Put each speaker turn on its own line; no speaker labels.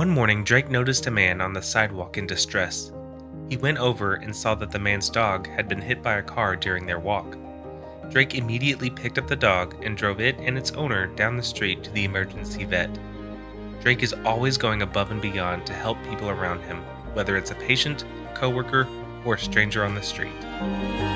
One morning, Drake noticed a man on the sidewalk in distress. He went over and saw that the man's dog had been hit by a car during their walk. Drake immediately picked up the dog and drove it and its owner down the street to the emergency vet. Drake is always going above and beyond to help people around him, whether it's a patient, a coworker, or a stranger on the street.